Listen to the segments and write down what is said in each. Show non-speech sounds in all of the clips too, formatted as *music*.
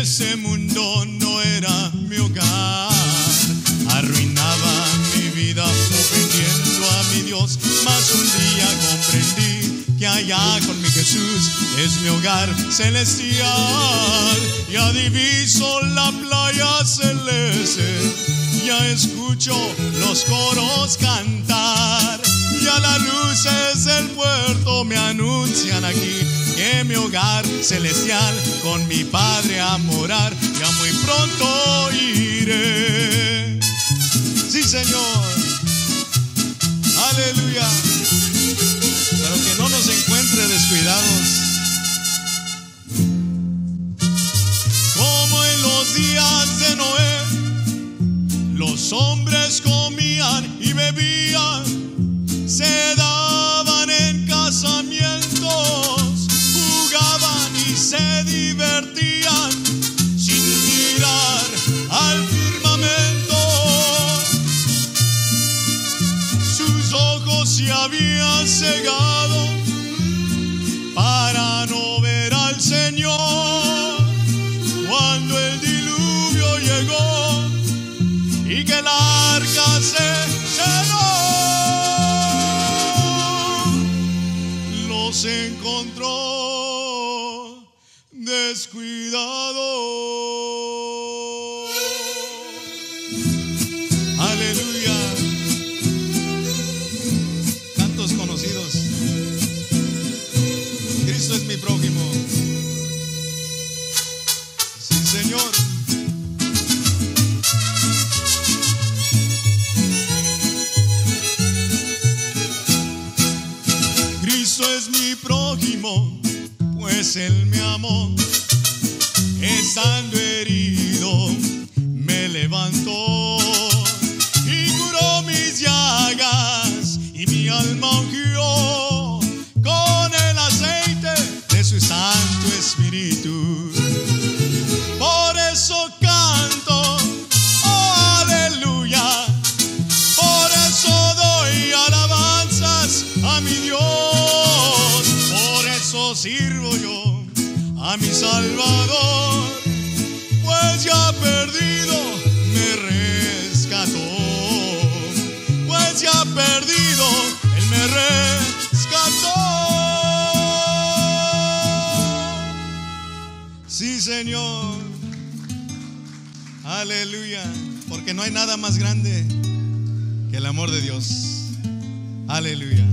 Ese mundo no era mi hogar. Arruinaba mi vida ofendiendo a mi Dios. Mas un día comprendí que allá con mi Jesús es mi hogar celestial. Ya diviso la playa celeste. Ya escucho los coros cantar. Ya las luces del puerto me anuncian aquí que mi hogar celestial con mi Padre a morar. Ya muy pronto iré. Sí, Señor. Aleluya. A mi Salvador. Pues ya perdido me rescató. Pues ya perdido Él me rescató. Sí, Señor. Aleluya. Porque no hay nada más grande que el amor de Dios. Aleluya.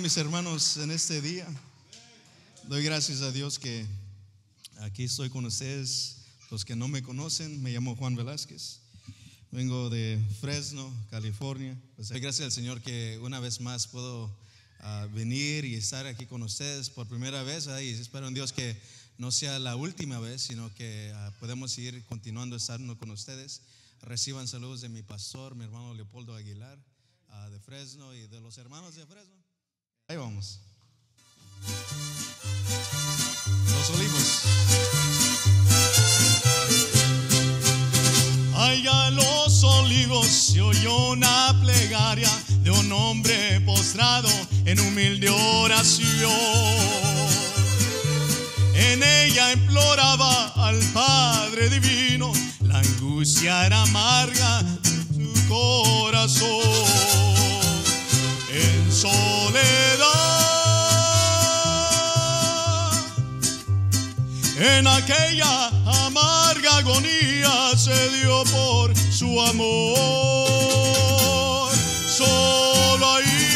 Mis hermanos, en este día. Doy gracias a Dios que aquí estoy con ustedes. Los que no me conocen, me llamo Juan Velázquez. Vengo de Fresno, California. Pues doy gracias al Señor que una vez más puedo ah, venir y estar aquí con ustedes por primera vez. y espero en Dios que no sea la última vez, sino que ah, podemos seguir continuando estando con ustedes. Reciban saludos de mi pastor, mi hermano Leopoldo Aguilar, ah, de Fresno y de los hermanos de Fresno. Ahí vamos. Los olivos. Allá en los olivos se oyó una plegaria de un hombre postrado en humilde oración. En ella imploraba al Padre Divino, la angustia era amarga en su corazón. Soledad, en aquella amarga agonía se dio por su amor. Solo ahí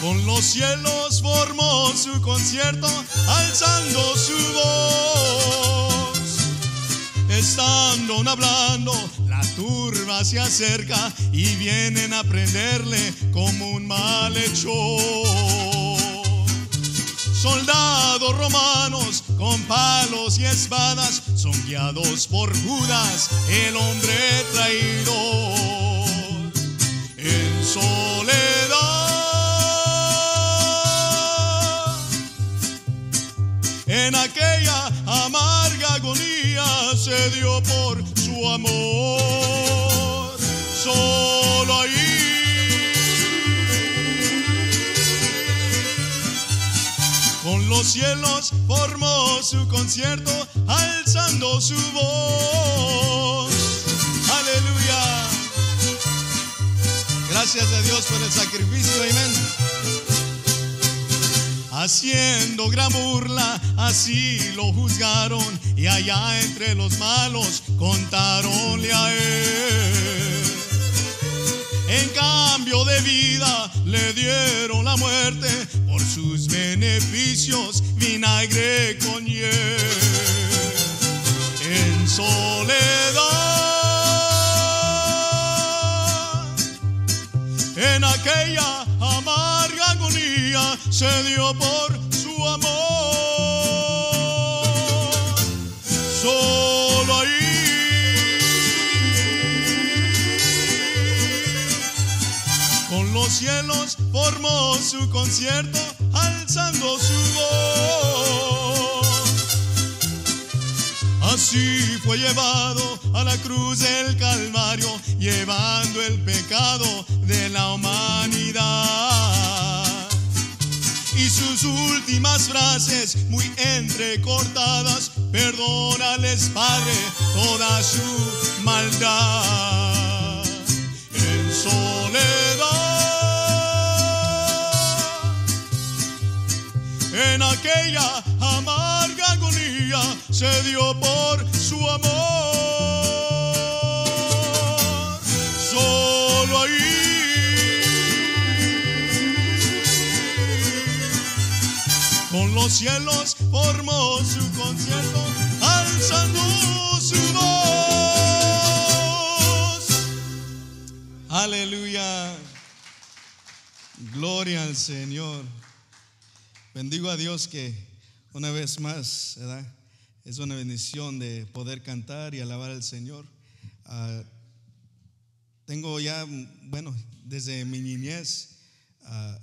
con los cielos formó su concierto, alzando su voz. Estando hablando, la turba se acerca y vienen a prenderle como un malhechor. Soldados romanos con palos y espadas son guiados por Judas, el hombre traidor. En soledad, en aquella dio por su amor. Solo ahí con los cielos formó su concierto, alzando su voz. Aleluya. Gracias a Dios por el sacrificio, amén. Haciendo gran burla, así lo juzgaron, y allá entre los malos contaronle a él. En cambio de vida le dieron la muerte por sus beneficios, vinagre con hiel. En soledad, en aquella se dio por su amor. Solo ahí con los cielos formó su concierto, alzando su voz. Así fue llevado a la cruz del Calvario, llevando el pecado de la humanidad. Y sus últimas frases, muy entrecortadas, perdónales, Padre, toda su maldad. En soledad, en aquella amarga agonía, se dio por su amor. Los cielos formó su concierto, alzando su voz. Aleluya. Gloria al Señor. Bendigo a Dios que una vez más. Es una bendición de poder cantar y alabar al Señor. Ah, tengo ya, bueno, desde mi niñez ah,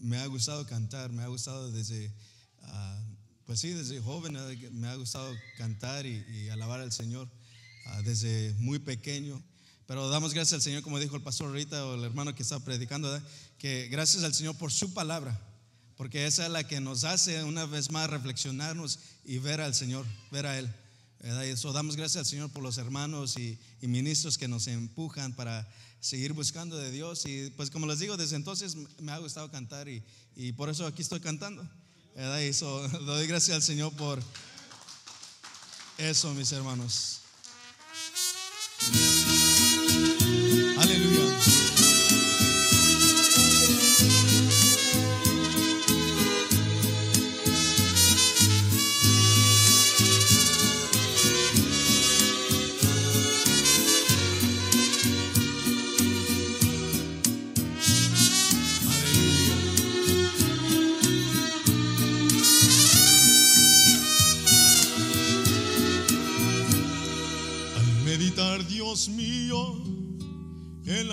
me ha gustado cantar, me ha gustado desde, ah, pues sí, desde joven que me ha gustado cantar y, y alabar al Señor ah, desde muy pequeño. Pero damos gracias al Señor, como dijo el pastor ahorita o el hermano que está predicando, ¿verdad? que gracias al Señor por su palabra, porque esa es la que nos hace una vez más reflexionarnos y ver al Señor, ver a Él. ¿verdad? Y eso damos gracias al Señor por los hermanos y, y ministros que nos empujan para seguir buscando de Dios. Y pues como les digo, desde entonces me ha gustado cantar y, y por eso aquí estoy cantando. Eso, *laughs* doy gracias al Señor por eso, mis hermanos.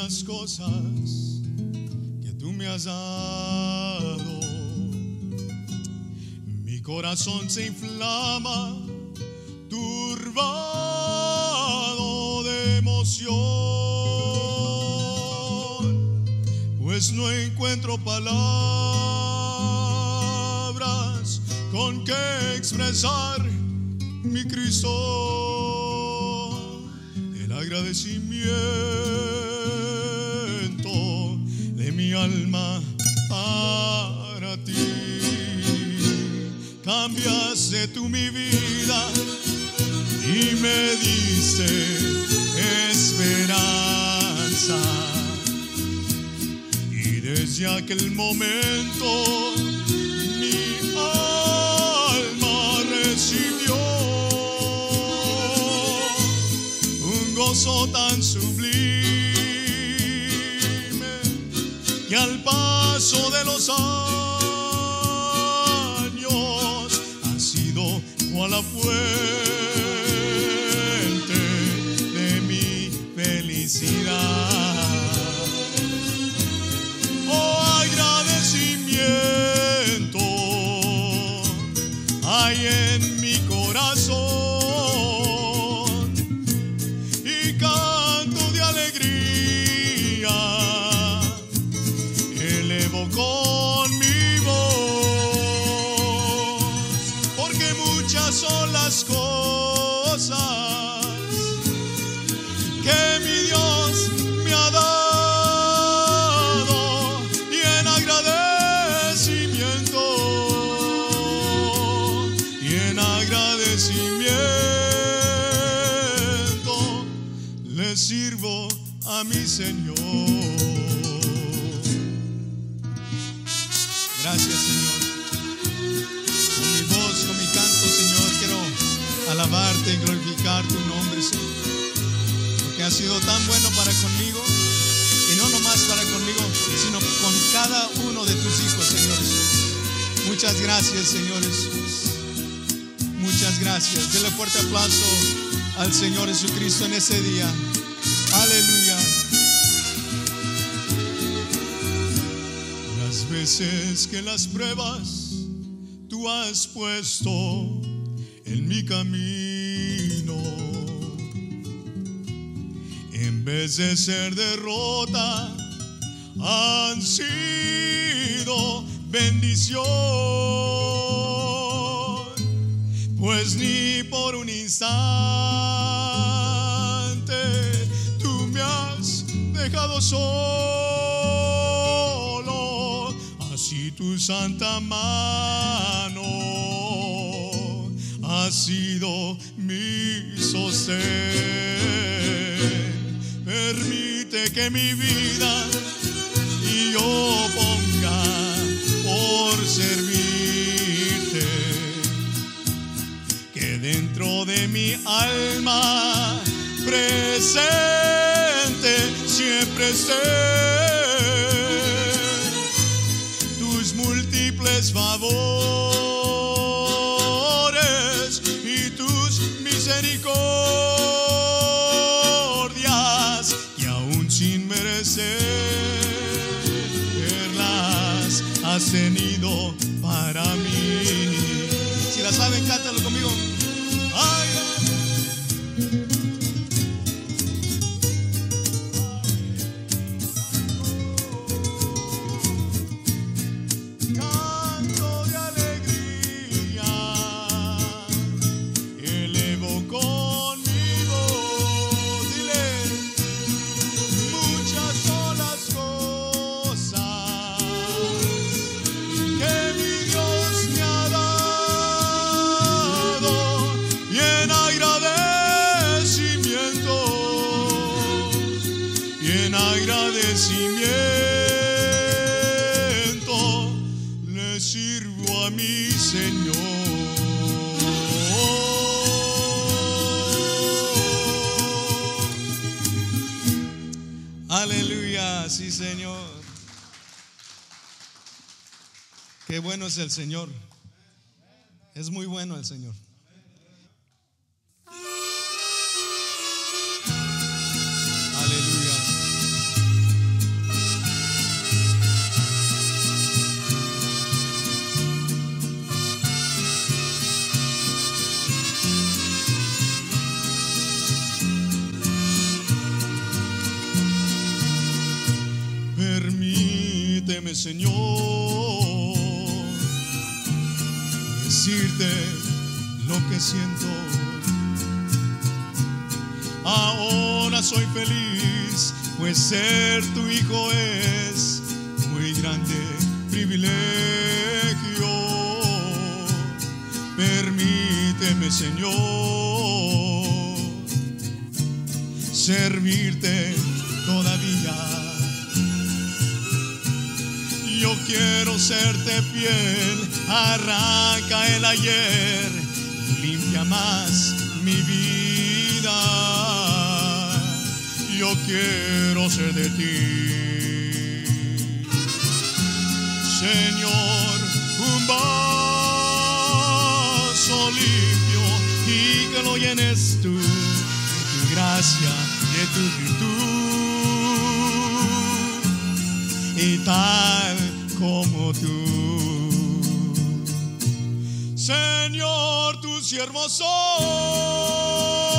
Las cosas que tú me has dado, mi corazón se inflama, turba emoción, pues no encuentro palabras con que expresar mi Cristo, el agradecimiento de mi alma para ti. Cambiaste tú mi vida y me diste esperanza. Y desde aquel momento mi alma recibió un gozo tan sublime al paso de los años ha sido cual la fuente de mi felicidad. Mi Señor. Gracias, Señor. Con mi voz, con mi canto, Señor, quiero alabarte y glorificar tu nombre, Señor. Porque has sido tan bueno para conmigo. Y no nomás para conmigo, sino con cada uno de tus hijos, Señor. Muchas gracias, Señor Jesús. Muchas gracias. Dele fuerte aplauso al Señor Jesucristo en ese día. Aleluya. Veces que las pruebas tú has puesto en mi camino, en vez de ser derrota, han sido bendición, pues ni por un instante tú me has dejado solo, tu santa mano ha sido mi sostén. Permite que mi vida y yo ponga por servirte, que dentro de mi alma presente siempre esté has Qué bueno es el Señor. Es muy bueno el Señor. Permíteme, Señor. Decirte lo que siento. Ahora soy feliz, pues ser tu hijo es muy grande privilegio. Permíteme, Señor, servirte todavía. Yo quiero serte fiel, arranca el ayer, limpia más mi vida. Yo quiero ser de ti. Señor, un vaso limpio y que lo llenes tú de tu gracia, de tu virtud y tal como tú. Señor, tu siervo soy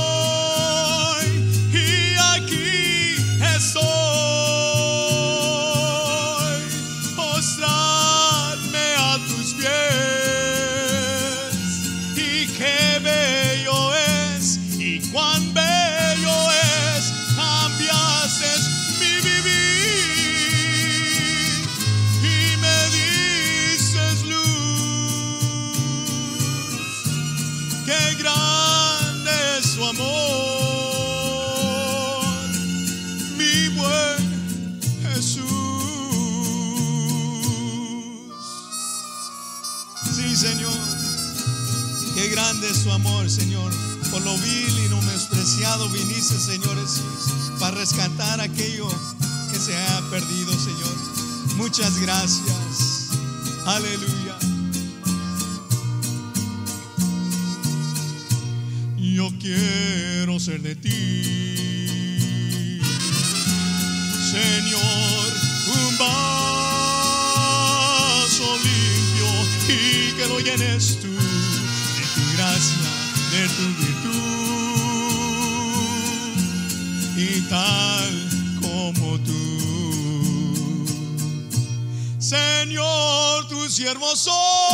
lo vil y no menospreciado viniste, Señor Jesús, para rescatar aquello que se ha perdido, Señor. Muchas gracias. Aleluya. Yo quiero ser de ti, Señor, un vaso limpio y que lo llenes tú de tu gracia, de tu virtud Señor, tu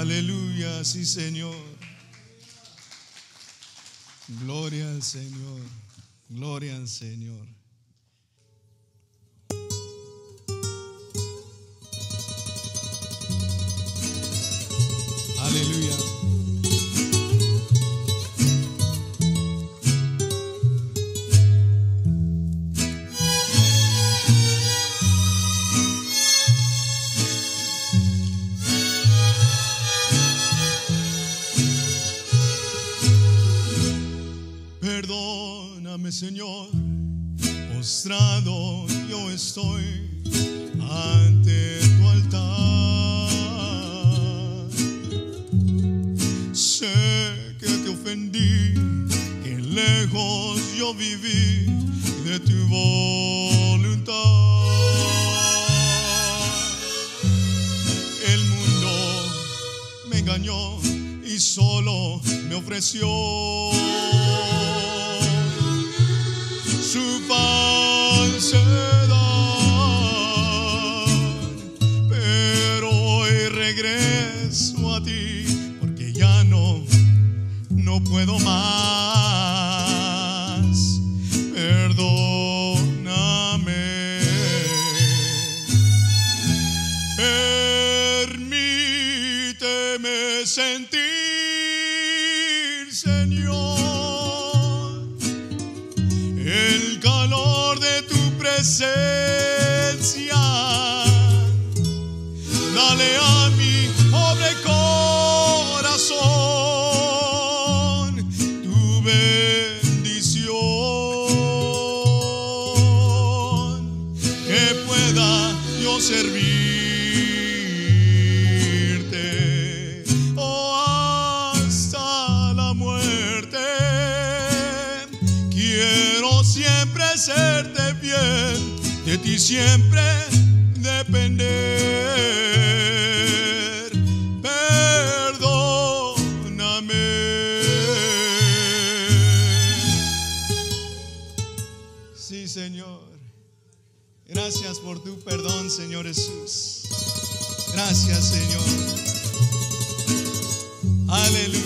Aleluya, sí Señor. Gloria al Señor, gloria al Señor. Aleluya. Señor, postrado yo estoy ante tu altar. Sé que te ofendí, que lejos yo viví de tu voluntad. El mundo me engañó y solo me ofreció su falsedad. Pero hoy regreso a ti porque ya no, no puedo más. Dale a mi pobre corazón tu bendición, que pueda yo servirte. Oh, hasta la muerte. Quiero siempre serte fiel, de ti siempre Señor Jesús. Gracias, Señor. Aleluya.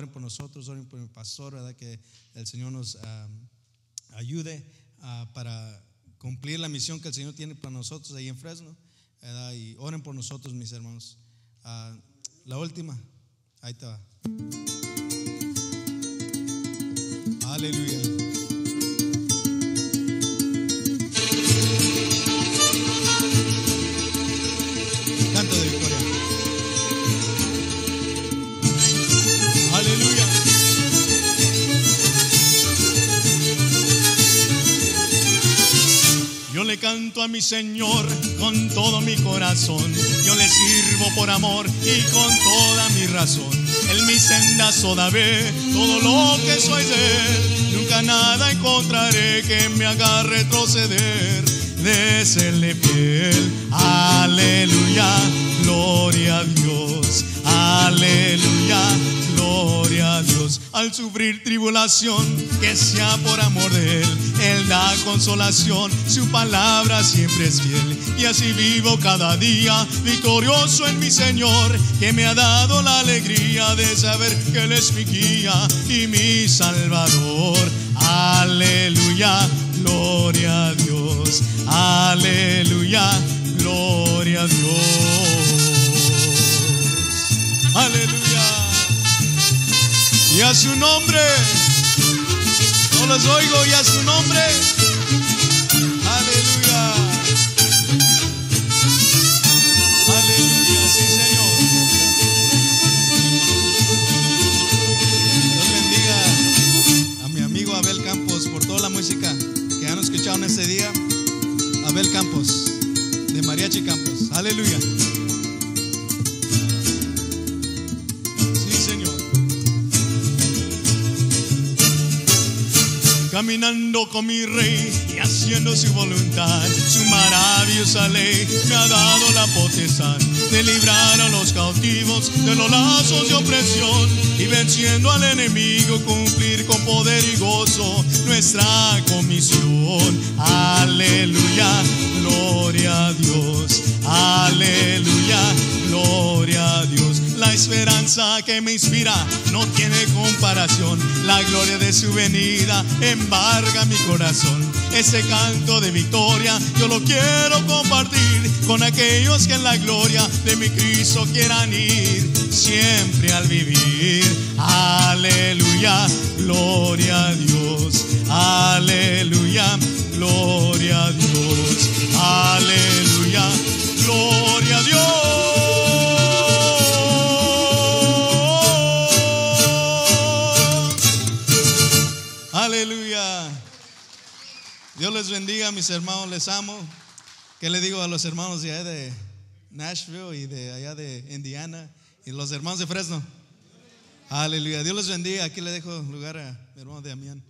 Oren por nosotros, oren por el pastor, que el Señor nos ah, ayude ah, para cumplir la misión que el Señor tiene para nosotros ahí en Fresno. Y oren por nosotros, mis hermanos. Ah, la última, ahí te va. Aleluya. Canto a mi Señor con todo mi corazón. Yo le sirvo por amor y con toda mi razón. Él mi senda soda ve todo lo que soy de él. Nunca nada encontraré que me haga retroceder. De serle fiel. Aleluya. Gloria a Dios. Aleluya. Al sufrir tribulación, que sea por amor de Él. Él da consolación, su palabra siempre es fiel. Y así vivo cada día, victorioso en mi Señor, que me ha dado la alegría de saber que Él es mi guía y mi Salvador. Aleluya, gloria a Dios. Aleluya, gloria a Dios. Aleluya. Y a su nombre. No los oigo y a su nombre. caminando con mi rey y haciendo su voluntad. Su maravillosa ley me ha dado la potestad de librar a los cautivos de los lazos de opresión y venciendo al enemigo cumplir con poder y gozo nuestra comisión. Aleluya, gloria a Dios. Aleluya, gloria a Dios alabanza que me inspira no tiene comparación. La gloria de su venida embarga mi corazón. Ese canto de victoria yo lo quiero compartir con aquellos que en la gloria de mi Cristo quieran ir siempre al vivir. Aleluya, gloria a Dios. Aleluya, gloria a Dios. Aleluya, gloria a Dios. Les bendiga, mis hermanos, les amo. ¿Qué le digo a los hermanos de allá de Nashville y de allá de Indiana y los hermanos de Fresno? Aleluya. Dios les bendiga. Aquí le dejo lugar a mi hermano Damián.